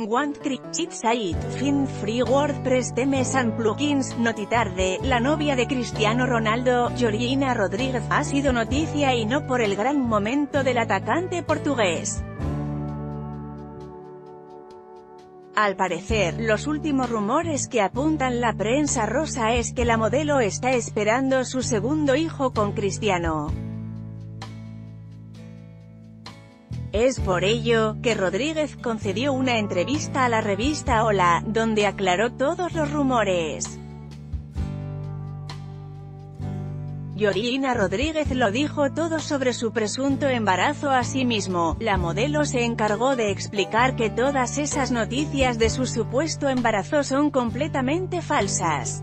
Want Cricket Fin Free WordPress la novia de Cristiano Ronaldo, Georgina Rodríguez, ha sido noticia y no por el gran momento del atacante portugués. Al parecer, los últimos rumores que apuntan la prensa rosa es que la modelo está esperando su segundo hijo con Cristiano. Es por ello, que Rodríguez concedió una entrevista a la revista Hola, donde aclaró todos los rumores. Yorina Rodríguez lo dijo todo sobre su presunto embarazo a sí mismo, la modelo se encargó de explicar que todas esas noticias de su supuesto embarazo son completamente falsas.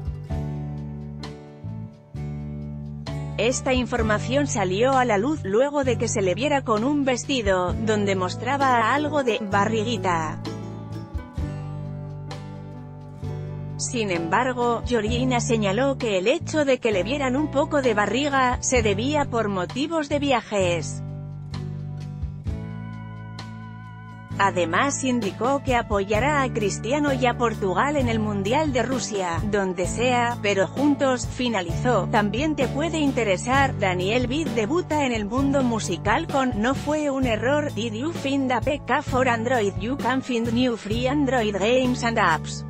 Esta información salió a la luz luego de que se le viera con un vestido, donde mostraba algo de barriguita. Sin embargo, Georgina señaló que el hecho de que le vieran un poco de barriga, se debía por motivos de viajes. Además indicó que apoyará a Cristiano y a Portugal en el Mundial de Rusia, donde sea, pero juntos, finalizó. También te puede interesar, Daniel Bid debuta en el mundo musical con No fue un error, Did you find a PK for Android? You can find new free Android games and apps.